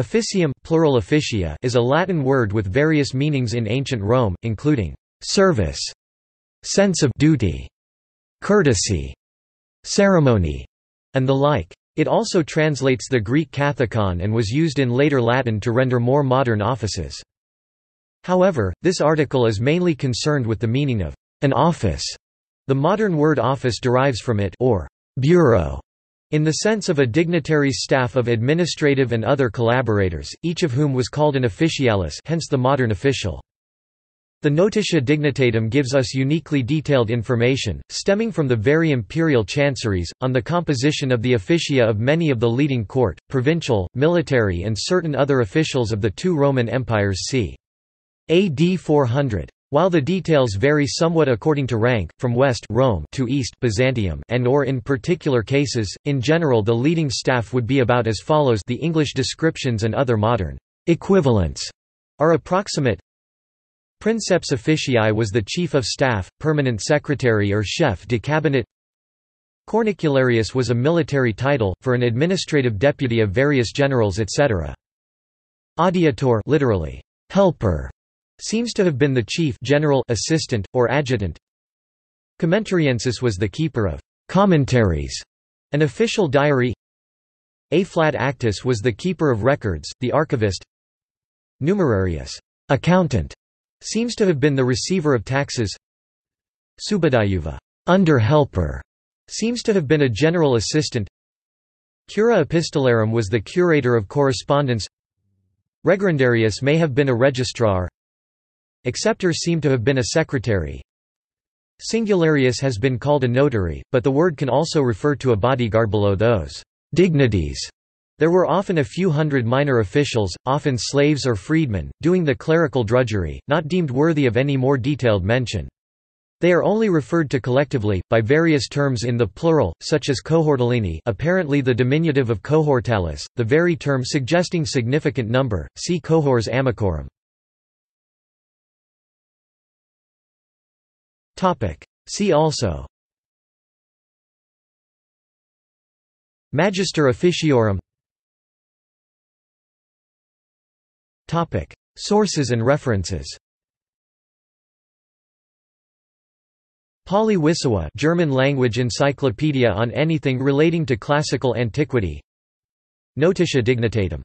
Officium plural officia is a Latin word with various meanings in ancient Rome, including service, sense of duty, courtesy, ceremony, and the like. It also translates the Greek kathekon and was used in later Latin to render more modern offices. However, this article is mainly concerned with the meaning of an office. The modern word office derives from it or bureau, in the sense of a dignitary's staff of administrative and other collaborators, each of whom was called an officialis hence the modern official. The Notitia Dignitatum gives us uniquely detailed information, stemming from the very imperial chanceries, on the composition of the officia of many of the leading court, provincial, military and certain other officials of the two Roman empires c. AD 400. While the details vary somewhat according to rank, from west Rome to east Byzantium and or in particular cases, in general the leading staff would be about as follows the English descriptions and other modern equivalents are approximate. Princeps officii was the chief of staff, permanent secretary or chef de cabinet Cornicularius was a military title, for an administrative deputy of various generals etc. Adiutor literally, helper, seems to have been the chief general assistant, or adjutant. Commentariensis was the keeper of commentaries, an official diary. Ab actis was the keeper of records, the archivist. Numerarius, accountant, seems to have been the receiver of taxes. Subadiuva, under helper, seems to have been a general assistant. Cura epistolarum was the curator of correspondence. Regerendarius may have been a registrar. Exceptor seem to have been a secretary. Singularius has been called a notary, but the word can also refer to a bodyguard below those dignities. There were often a few hundred minor officials, often slaves or freedmen, doing the clerical drudgery, not deemed worthy of any more detailed mention. They are only referred to collectively, by various terms in the plural, such as cohortalini apparently the diminutive of cohortalis, the very term suggesting significant number, see cohors amicorum. See also. Magister officiorum. Sources and references. Pauly-Wissowa German language encyclopedia on anything relating to classical antiquity. Notitia dignitatum